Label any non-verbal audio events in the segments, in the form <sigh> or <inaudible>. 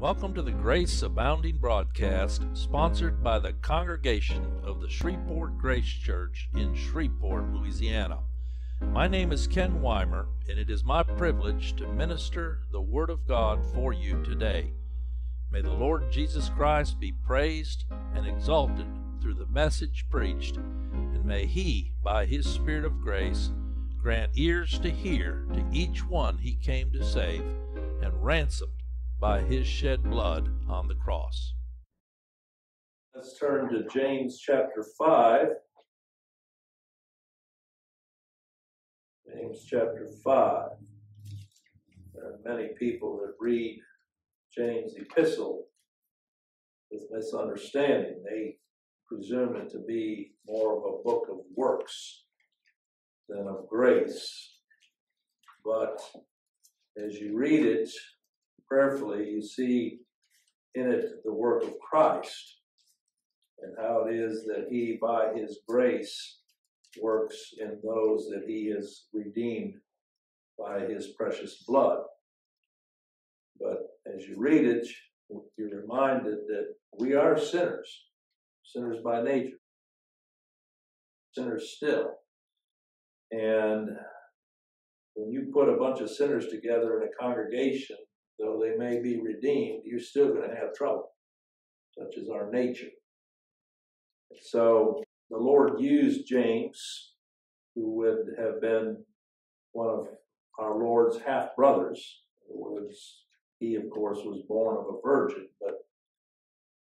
Welcome to the Grace Abounding broadcast, sponsored by the Congregation of the Shreveport Grace Church in Shreveport, Louisiana. My name is Ken Wimer, and it is my privilege to minister the Word of God for you today. May the Lord Jesus Christ be praised and exalted through the message preached, and may He, by His Spirit of grace, grant ears to hear to each one He came to save and ransomed by his shed blood on the cross. Let's turn to James chapter 5. James chapter 5. There are many people that read James' epistle with misunderstanding. They presume it to be more of a book of works than of grace. But as you read it, prayerfully, you see in it the work of Christ and how it is that He, by His grace, works in those that He has redeemed by His precious blood. But as you read it, you're reminded that we are sinners, sinners by nature, sinners still. And when you put a bunch of sinners together in a congregation, though they may be redeemed, you're still going to have trouble, such as our nature. So the Lord used James, who would have been one of our Lord's half brothers. He, of course, was born of a virgin, but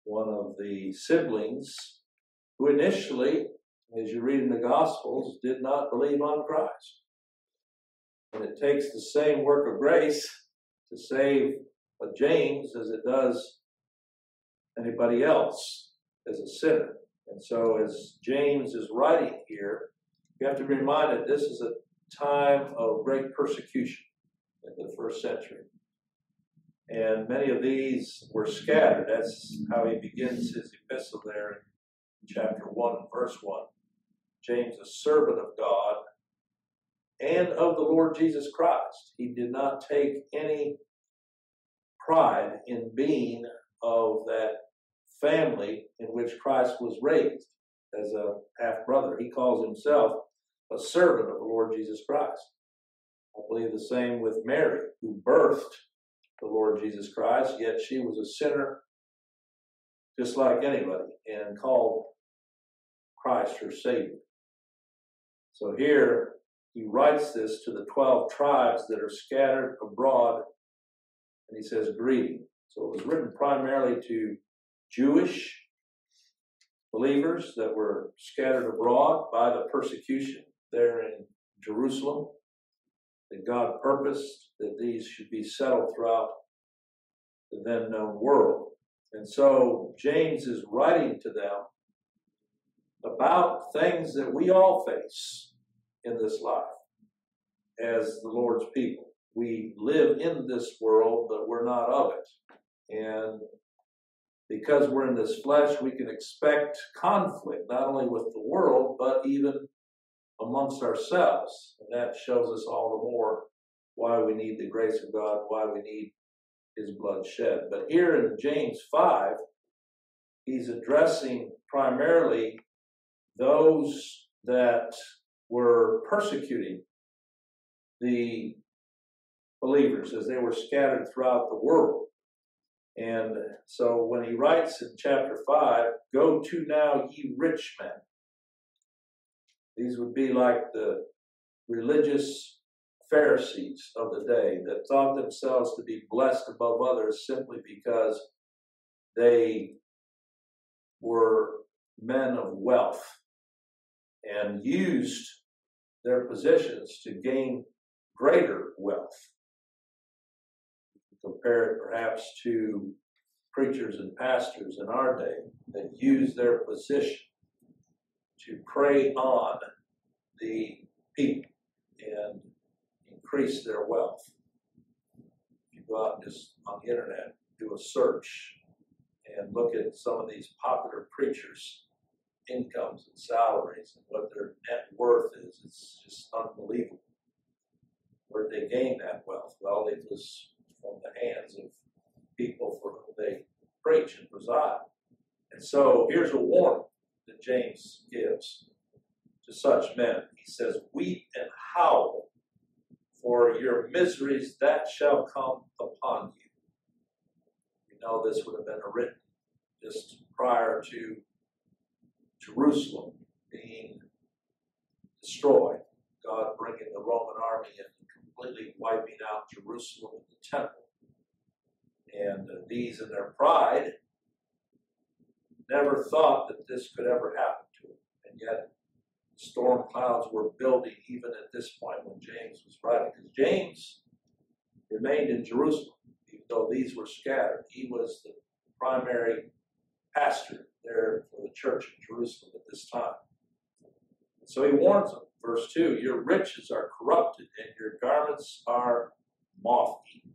one of the siblings who initially, as you read in the Gospels, did not believe on Christ. And it takes the same work of grace to save James as it does anybody else as a sinner. And so, as James is writing here, you have to be reminded this is a time of great persecution in the first century. And many of these were scattered. That's how he begins his epistle there in chapter 1, verse 1. James, a servant of God and of the Lord Jesus Christ. He did not take any pride in being of that family in which Christ was raised as a half brother. He calls himself a servant of the Lord Jesus Christ. I believe the same with Mary, who birthed the Lord Jesus Christ, yet she was a sinner just like anybody and called Christ her Savior. So here he writes this to the 12 tribes that are scattered abroad and he says greeting. So it was written primarily to Jewish believers that were scattered abroad by the persecution there in Jerusalem. That God purposed that these should be settled throughout the then known world. And so James is writing to them about things that we all face in this life as the Lord's people we live in this world, but we're not of it. And because we're in this flesh, we can expect conflict, not only with the world, but even amongst ourselves. And that shows us all the more why we need the grace of God, why we need his blood shed. But here in James 5, he's addressing primarily those that were persecuting the believers as they were scattered throughout the world. And so when he writes in chapter 5, go to now, ye rich men. These would be like the religious Pharisees of the day that thought themselves to be blessed above others simply because they were men of wealth and used their positions to gain greater wealth compare it perhaps to preachers and pastors in our day that use their position to prey on the people and increase their wealth. If you go out just on the internet, do a search and look at some of these popular preachers' incomes and salaries and what their net worth is, it's just unbelievable. Where did they gain that wealth? Well, it was from the hands of people for whom they preach and preside. And so here's a warning that James gives to such men. He says, Weep and howl for your miseries that shall come upon you. You know, this would have been written just prior to Jerusalem being destroyed. God bringing the Roman army and completely wiping out Jerusalem and the temple. And uh, these, in their pride, never thought that this could ever happen to them. And yet, storm clouds were building even at this point when James was writing. Because James remained in Jerusalem, even though these were scattered. He was the primary pastor there for the church in Jerusalem at this time. So he warns them, verse 2 Your riches are corrupted, and your garments are moth eaten,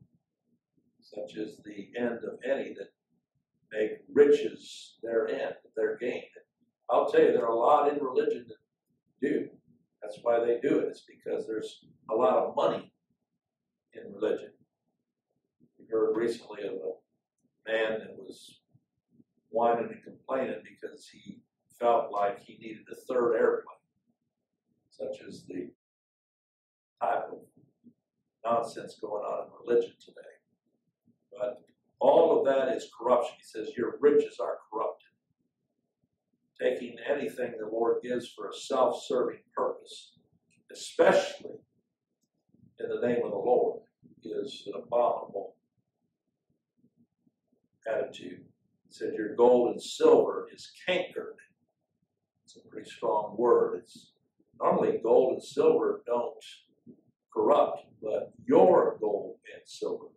such is the end of any that make riches their end, their gain. I'll tell you, there are a lot in religion that do. That's why they do it. It's because there's a lot of money in religion. We heard recently of a man that was whining and complaining because he felt like he needed a third airplane, such as the type of nonsense going on in religion today. But all of that is corruption. He says, Your riches are corrupted. Taking anything the Lord gives for a self serving purpose, especially in the name of the Lord, is an abominable attitude. Said, Your gold and silver is cankered. It's a pretty strong word. It's normally gold and silver don't corrupt, but your gold and silver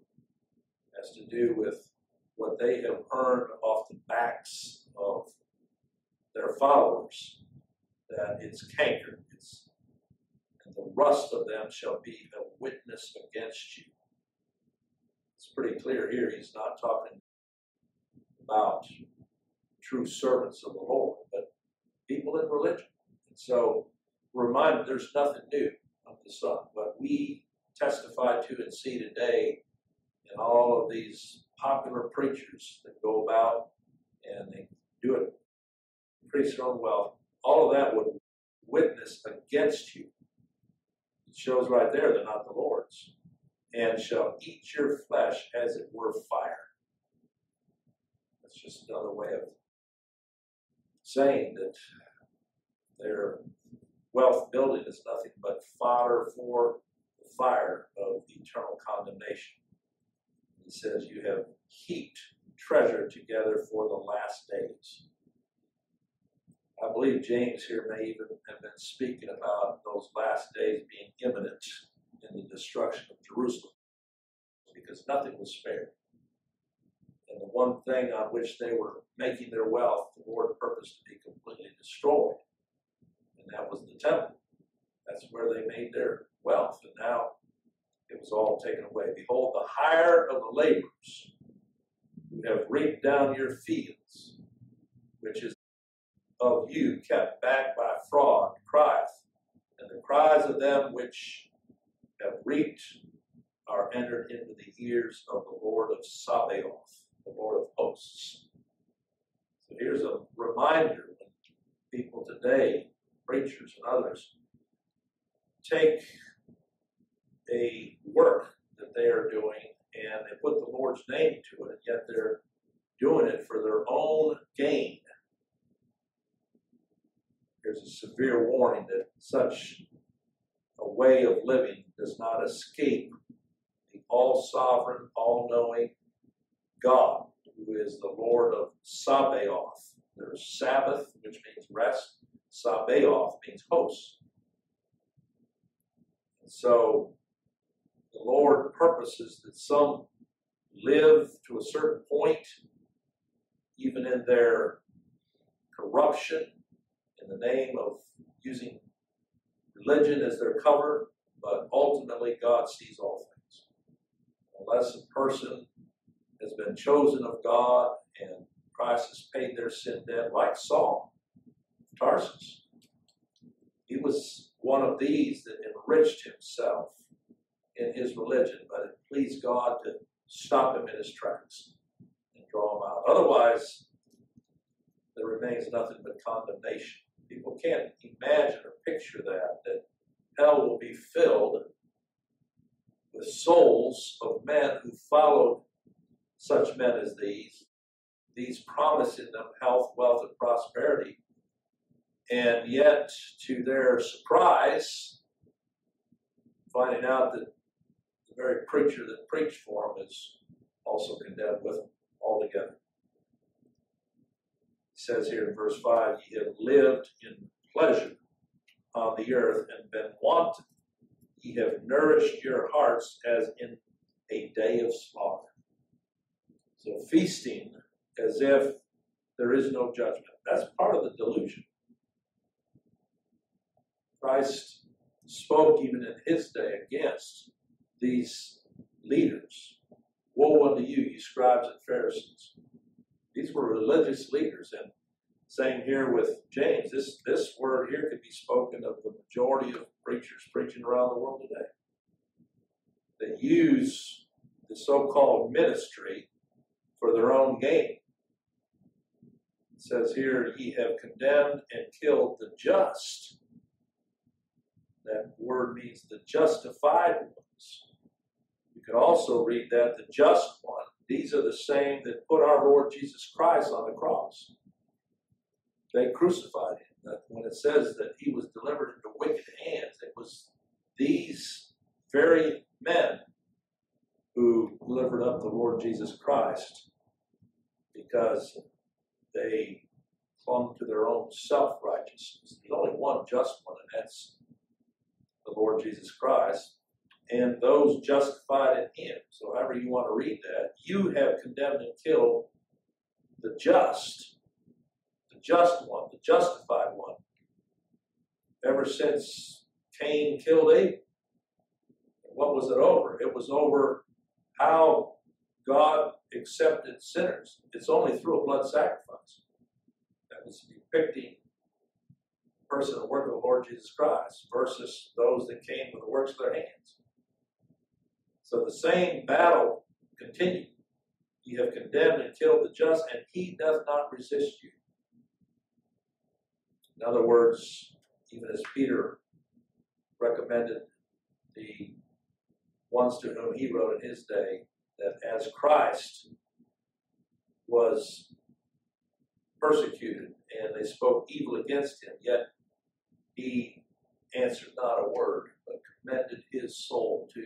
has to do with what they have earned off the backs of their followers, that it's cankered, it's, and the rust of them shall be a witness against you. It's pretty clear here, he's not talking about true servants of the Lord, but people in religion. And so, reminded there's nothing new under the sun. What we testify to and see today and all of these popular preachers that go about and they do it, their own wealth, all of that would witness against you. It shows right there they're not the Lord's. And shall eat your flesh as it were fire. That's just another way of saying that their wealth building is nothing but fodder for the fire of eternal condemnation. He says, You have heaped treasure together for the last days. I believe James here may even have been speaking about those last days being imminent in the destruction of Jerusalem because nothing was spared. And the one thing on which they were making their wealth, the Lord purposed to be completely destroyed. And that was the temple. That's where they made their wealth. And now it was all taken away. Behold, the hire of the laborers who have reaped down your fields, which is of you kept back by fraud, crieth, and the cries of them which have reaped are entered into the ears of the Lord of Sabaoth, the Lord of hosts. So here's a reminder people today, preachers and others, take a work that they are doing and they put the Lord's name to it, and yet they're doing it for their own gain. There's a severe warning that such a way of living does not escape the all sovereign, all knowing God, who is the Lord of Sabaoth. There's Sabbath, which means rest. Sabaoth means host. And so the Lord purposes that some live to a certain point, even in their corruption, in the name of using religion as their cover, but ultimately God sees all things. Unless a person has been chosen of God and Christ has paid their sin debt, like Saul of Tarsus. He was one of these that enriched himself in his religion, but it pleased God to stop him in his tracks. And draw him out. Otherwise, there remains nothing but condemnation. People can't imagine or picture that, that hell will be filled with souls of men who followed such men as these, these promising them health, wealth, and prosperity. And yet, to their surprise, finding out that the very preacher that preached for them is also condemned with them altogether. He says here in verse 5 Ye have lived in pleasure on the earth and been wanton. Ye have nourished your hearts as in a day of slaughter. So, feasting as if there is no judgment. That's part of the delusion. Christ spoke even in his day against these leaders. Woe unto you, you scribes and Pharisees. These were religious leaders, and same here with James. This this word here could be spoken of the majority of preachers preaching around the world today that use the so-called ministry for their own gain. It says here, ye have condemned and killed the just. That word means the justified ones. You could also read that the just one. These are the same that put our Lord Jesus Christ on the cross. They crucified him. When it says that he was delivered into wicked hands, it was these very men who delivered up the Lord Jesus Christ because they clung to their own self righteousness. There's only one just one, and that's the Lord Jesus Christ. And those justified in Him. So, however you want to read that, you have condemned and killed the just, the just one, the justified one, ever since Cain killed Abel. What was it over? It was over how God accepted sinners. It's only through a blood sacrifice. That was depicting the person and work of the Lord Jesus Christ versus those that came with the works of their hands. So the same battle continued. You have condemned and killed the just, and he doth not resist you. In other words, even as Peter recommended the ones to whom he wrote in his day, that as Christ was persecuted and they spoke evil against him, yet he answered not a word, but commended his soul to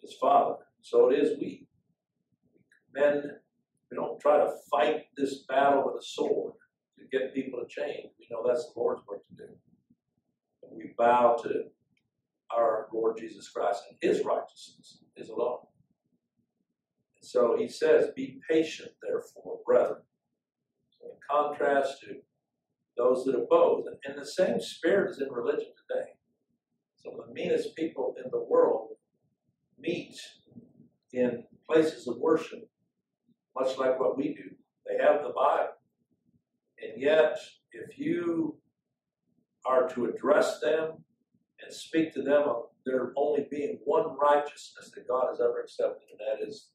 his Father. So it is we. We commend, we don't try to fight this battle with a sword to get people to change. We know that's the Lord's work to do. And we bow to our Lord Jesus Christ and his righteousness is alone. So he says, Be patient, therefore, brethren. So in contrast to those that oppose, and the same spirit is in religion today. Some of the meanest people in the world meet in places of worship, much like what we do. They have the Bible. And yet, if you are to address them and speak to them of there only being one righteousness that God has ever accepted, and that is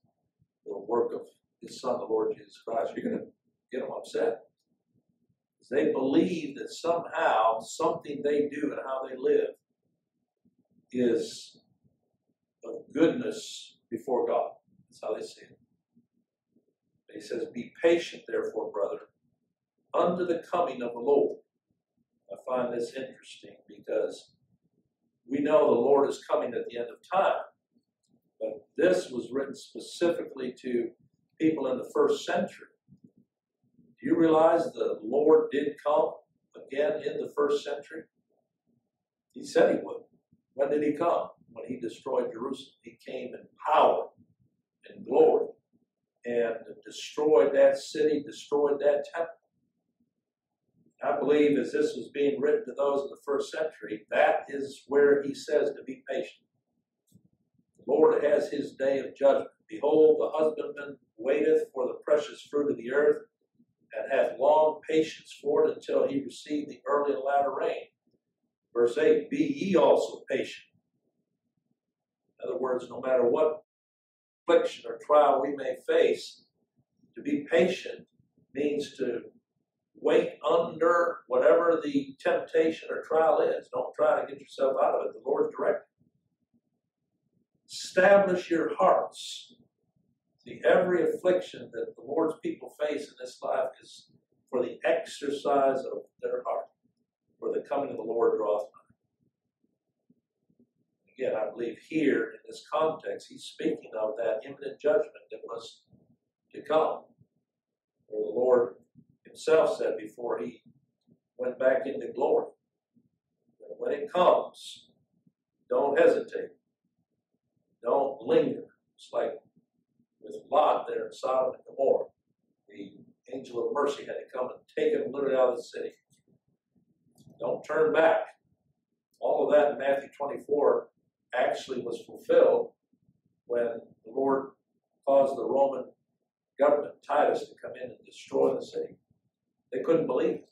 the work of his son, the Lord Jesus Christ, you're going to get them upset. They believe that somehow something they do and how they live is of goodness before God. That's how they see it. He says, Be patient, therefore, brother, unto the coming of the Lord. I find this interesting because we know the Lord is coming at the end of time. But this was written specifically to people in the first century. Do you realize the Lord did come again in the first century? He said he would. When did he come? When he destroyed Jerusalem. He came in power and glory and destroyed that city, destroyed that temple. I believe as this was being written to those in the first century, that is where he says to be patient. The Lord has his day of judgment. Behold, the husbandman waiteth for the precious fruit of the earth, and hath long patience for it until he receive the early and latter rain. Verse 8 Be ye also patient. In other words, no matter what affliction or trial we may face, to be patient means to wait under whatever the temptation or trial is. Don't try to get yourself out of it. The Lord's directing. Establish your hearts. See, every affliction that the Lord's people face in this life is for the exercise of their heart, for the coming of the Lord draweth nigh. Again, I believe here in this context, he's speaking of that imminent judgment that was to come, where the Lord himself said before he went back into glory. When it comes, don't hesitate. Don't linger. It's like with Lot there in Sodom and Gomorrah. The angel of mercy had to come and take him literally out of the city. Don't turn back. All of that in Matthew 24 actually was fulfilled when the Lord caused the Roman government, Titus, to come in and destroy the city. They couldn't believe it.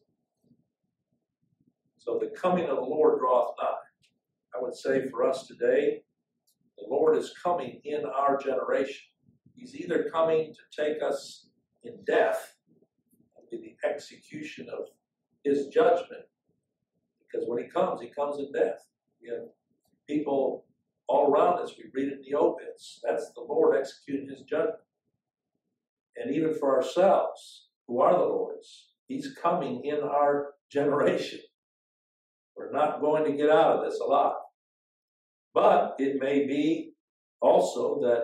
So the coming of the Lord draweth nigh. I would say for us today, the Lord is coming in our generation. He's either coming to take us in death, in the execution of his judgment, because when he comes, he comes in death. We have people all around us, we read it in the obits. That's the Lord executing his judgment. And even for ourselves, who are the Lord's, he's coming in our generation. We're not going to get out of this alive. But it may be also that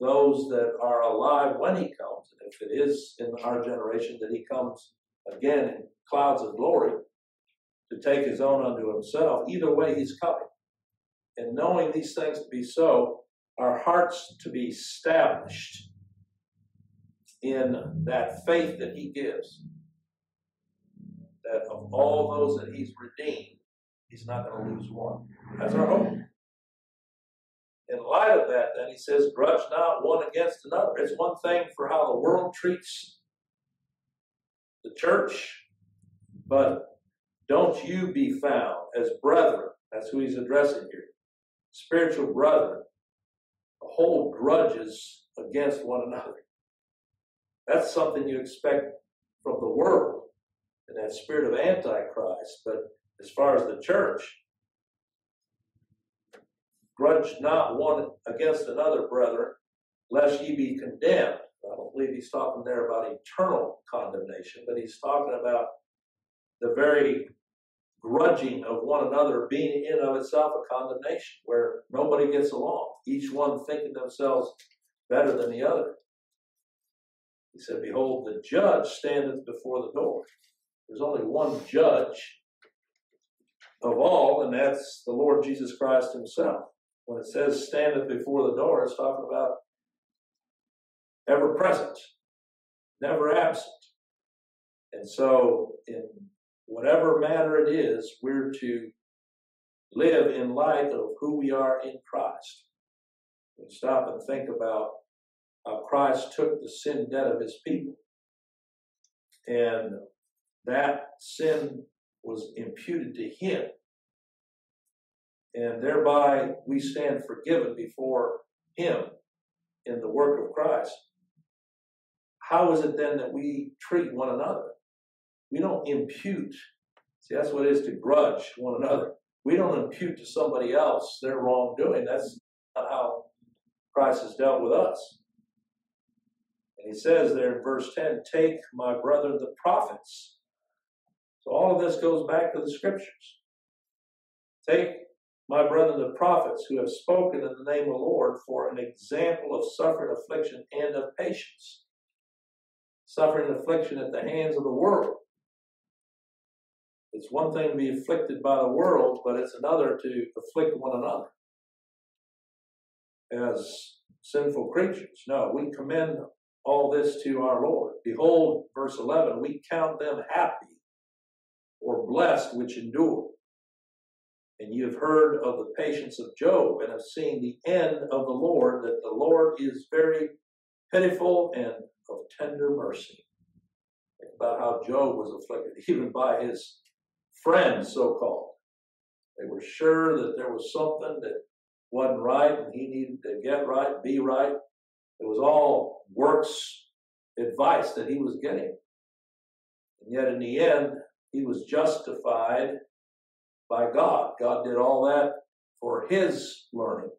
those that are alive when he comes, and if it is in our generation that he comes again in clouds of glory to take his own unto himself, either way he's coming. And knowing these things to be so, our hearts to be established in that faith that he gives, that of all those that he's redeemed, he's not going to lose one. That's our hope. In light of that, then he says, grudge not one against another. It's one thing for how the world treats the church, but don't you be found as brethren. That's who he's addressing here. Spiritual brethren, hold grudges against one another. That's something you expect from the world and that spirit of Antichrist. But as far as the church, grudge not one against another, brethren, lest ye be condemned. I don't believe he's talking there about eternal condemnation, but he's talking about the very grudging of one another being in of itself a condemnation where nobody gets along, each one thinking themselves better than the other. He said, Behold, the judge standeth before the door. There's only one judge of all, and that's the Lord Jesus Christ Himself. When it says standeth before the door, it's talking about ever present, never absent. And so, in whatever matter it is, we're to live in light of who we are in Christ. And stop and think about how Christ took the sin debt of his people. And that sin was imputed to him. And thereby we stand forgiven before him in the work of Christ. How is it then that we treat one another? We don't impute. See, that's what it is to grudge one another. We don't impute to somebody else their wrongdoing. That's not how Christ has dealt with us. And he says there in verse 10, Take my brother the prophets. So all of this goes back to the scriptures. Take my brethren the prophets who have spoken in the name of the Lord for an example of suffering, affliction, and of patience. Suffering affliction at the hands of the world. It's one thing to be afflicted by the world, but it's another to afflict one another as sinful creatures. No, we commend all this to our Lord. Behold, verse 11, we count them happy or blessed which endure. And you have heard of the patience of Job and have seen the end of the Lord, that the Lord is very pitiful and of tender mercy. Think about how Job was afflicted, <laughs> even by his friends, so called. They were sure that there was something that wasn't right and he needed to get right, be right. It was all works advice that he was getting. And yet, in the end, he was justified by God. God did all that for his learning.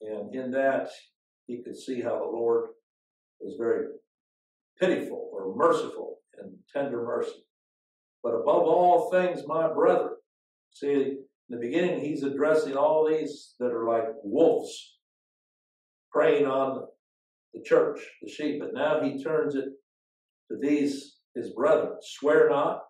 And in that, he could see how the Lord was very pitiful or merciful and tender mercy. But above all things, my brethren, see, in the beginning, he's addressing all these that are like wolves preying on the church, the sheep. But now he turns it to these, his brethren. Swear not,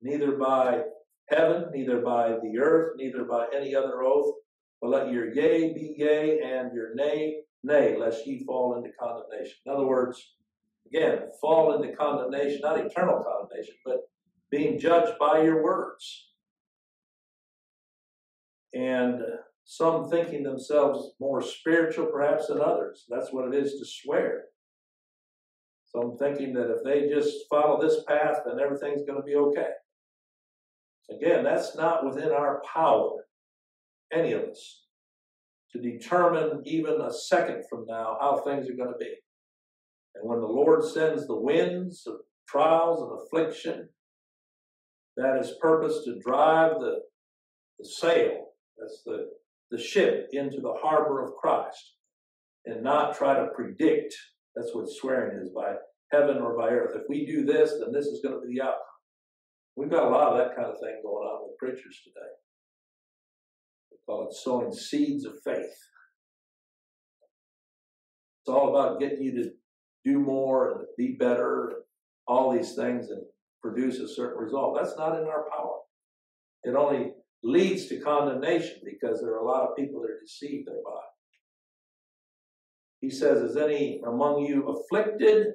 neither by heaven, neither by the earth, neither by any other oath, but let your yea be yea and your nay, nay, lest ye fall into condemnation. In other words, again, fall into condemnation, not eternal condemnation, but being judged by your words. And some thinking themselves more spiritual perhaps than others. That's what it is to swear. Some thinking that if they just follow this path, then everything's going to be okay. Again, that's not within our power, any of us, to determine even a second from now how things are going to be. And when the Lord sends the winds of trials and affliction, that is purpose to drive the, the sail, that's the the ship into the harbor of Christ and not try to predict. That's what swearing is by heaven or by earth. If we do this, then this is going to be the outcome. We've got a lot of that kind of thing going on with preachers today. We call it sowing seeds of faith. It's all about getting you to do more and be better, and all these things, and produce a certain result. That's not in our power. It only leads to condemnation because there are a lot of people that are deceived thereby. He says, Is any among you afflicted?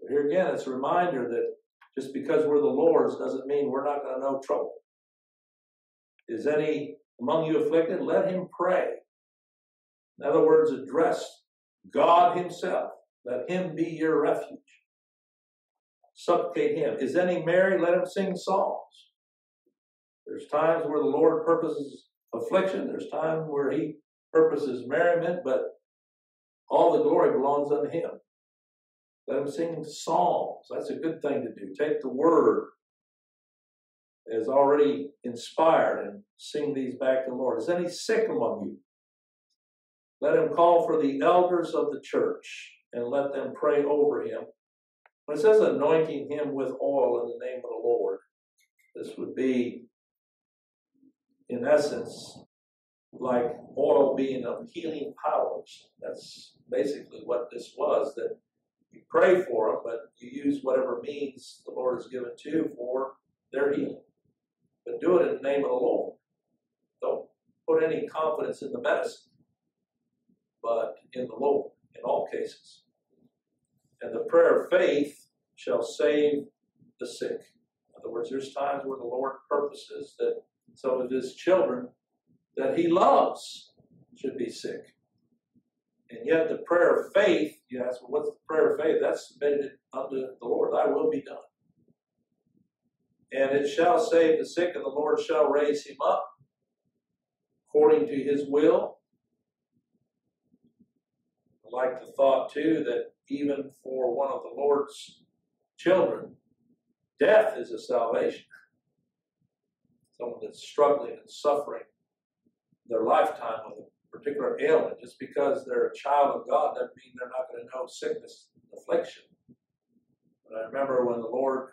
So here again, it's a reminder that just because we're the Lord's doesn't mean we're not going to know trouble. Is any among you afflicted? Let him pray. In other words, address God Himself. Let Him be your refuge. Supplicate Him. Is any merry? Let him sing psalms. There's times where the Lord purposes affliction, there's times where He purposes merriment, but all the glory belongs unto Him. Let Him sing psalms. That's a good thing to do. Take the Word as already inspired and sing these back to the Lord. Is any sick among you? Let him call for the elders of the church and let them pray over him. When it says anointing him with oil in the name of the Lord, this would be in essence, like oil being of healing powers. That's basically what this was, that you pray for them, but you use whatever means the Lord has given to you for their healing. But do it in the name of the Lord. Don't put any confidence in the medicine, but in the Lord in all cases. And the prayer of faith shall save the sick. In other words, there's times where the Lord purposes that some of his children that he loves should be sick. And yet the prayer of faith, you ask, well, what's the prayer of faith? That's submitted unto the Lord. Thy will be done. And it shall save the sick, and the Lord shall raise him up according to his will. I like the thought, too, that even for one of the Lord's children, death is a salvation someone that's struggling and suffering their lifetime with particular ailment, just because they're a child of God doesn't mean they're not going to know sickness and affliction. But I remember when the Lord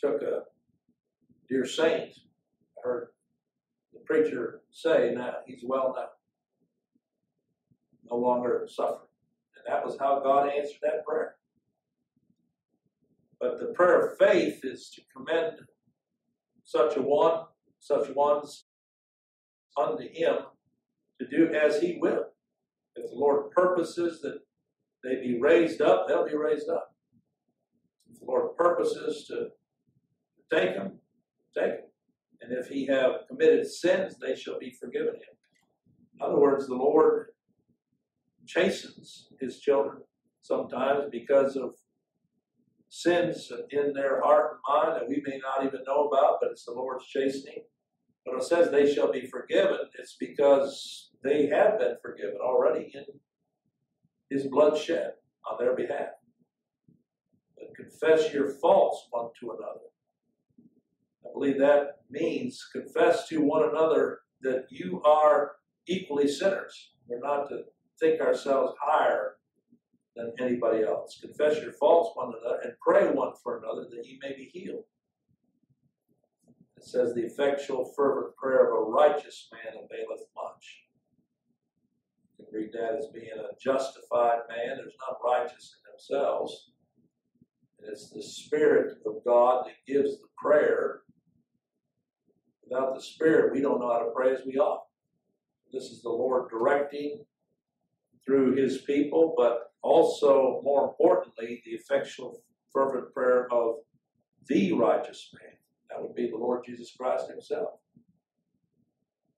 took a dear saint, I heard the preacher say, now he's well now, no longer suffering. And that was how God answered that prayer. But the prayer of faith is to commend such a one such ones unto him to do as he will. If the Lord purposes that they be raised up, they'll be raised up. If the Lord purposes to take them, take them. And if he have committed sins, they shall be forgiven him. In other words, the Lord chastens his children sometimes because of sins in their heart and mind that we may not even know about, but it's the Lord's chastening. When it says they shall be forgiven, it's because they have been forgiven already in his blood shed on their behalf. But confess your faults one to another. I believe that means confess to one another that you are equally sinners. We're not to think ourselves higher than anybody else. Confess your faults one another and pray one for another that ye may be healed. It says, The effectual, fervent prayer of a righteous man availeth much. Read that as being a justified man who's not righteous in themselves. And it's the Spirit of God that gives the prayer. Without the Spirit, we don't know how to pray as we ought. This is the Lord directing through his people, but also, more importantly, the effectual, fervent prayer of the righteous man. That would be the Lord Jesus Christ himself.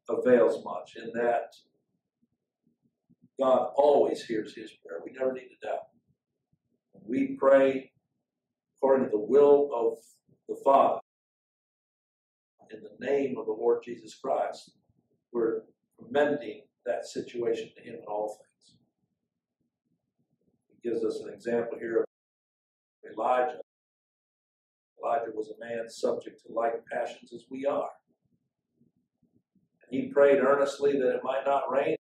Avails much in that God always hears his prayer. We never need to doubt. we pray according to the will of the Father in the name of the Lord Jesus Christ, we're commending that situation to him in all things He gives us an example here of Elijah. Elijah was a man subject to like passions as we are. And he prayed earnestly that it might not rain.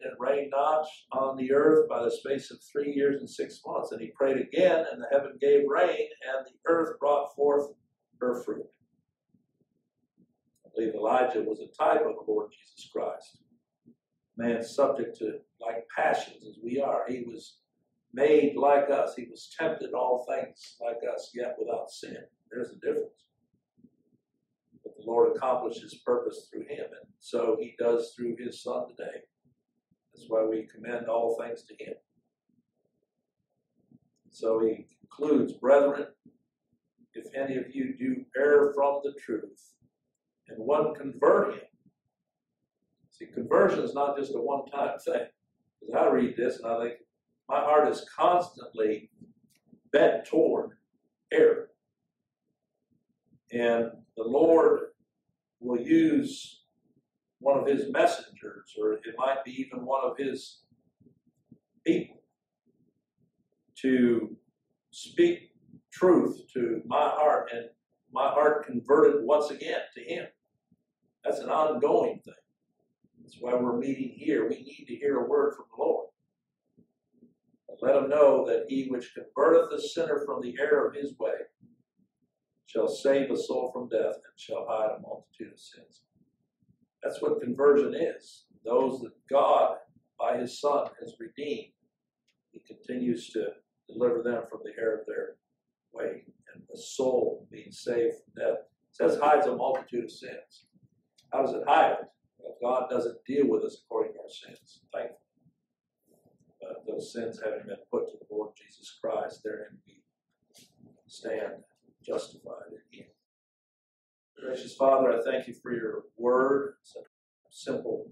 It rained not on the earth by the space of three years and six months. And he prayed again, and the heaven gave rain, and the earth brought forth her fruit. I believe Elijah was a type of the Lord Jesus Christ. Man subject to like passions as we are. He was made like us. He was tempted in all things like us, yet without sin. There's a difference. But the Lord accomplished his purpose through him, and so he does through his Son today. That's why we commend all things to him. So he concludes, Brethren, if any of you do err from the truth, and one convert him. See, conversion is not just a one time thing. Because I read this and I think, my heart is constantly bent toward error. And the Lord will use one of his messengers, or it might be even one of his people, to speak truth to my heart and my heart converted once again to him. That's an ongoing thing. That's why we're meeting here. We need to hear a word from the Lord let him know that he which converteth the sinner from the error of his way shall save a soul from death and shall hide a multitude of sins. That's what conversion is. Those that God, by his Son, has redeemed, he continues to deliver them from the error of their way and the soul being saved from death. It says hides a multitude of sins. How does it hide it? Well, God doesn't deal with us according to our sins, thankfully uh, those sins having been put to the Lord Jesus Christ, therein we stand justified in Him. Gracious Father, I thank you for your word. It's a simple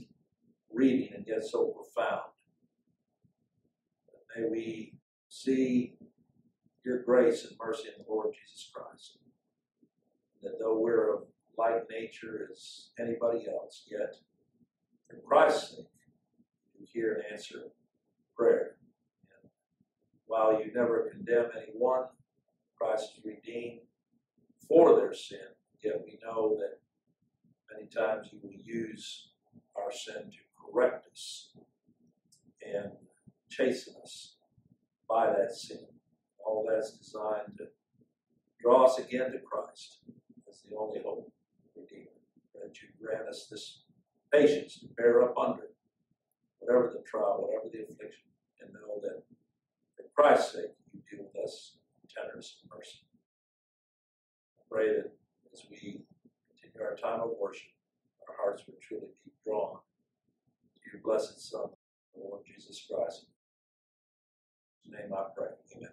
reading and yet so profound. May we see your grace and mercy in the Lord Jesus Christ. That though we're of like nature as anybody else, yet for Christ's sake, you hear and answer prayer. And while you never condemn anyone, Christ is redeemed for their sin, yet we know that many times you will use our sin to correct us and chasten us by that sin. All that's designed to draw us again to Christ as the only hope, Redeemer. That you grant us this patience to bear up under whatever the trial, whatever the affliction, and know that for Christ's sake, you deal with us in tenderness and mercy. I pray that we continue our time of worship, our hearts will truly be drawn to your blessed Son, the Lord Jesus Christ. In his name I pray. Amen.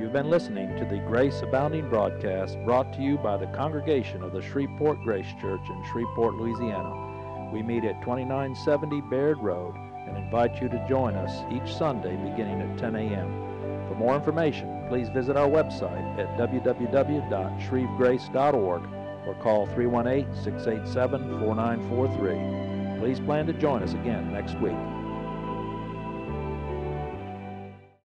You've been listening to the Grace Abounding broadcast brought to you by the congregation of the Shreveport Grace Church in Shreveport, Louisiana. We meet at 2970 Baird Road and invite you to join us each Sunday beginning at 10 a.m. For more information, please visit our website at www.shrevegrace.org or call 318 687 4943. Please plan to join us again next week.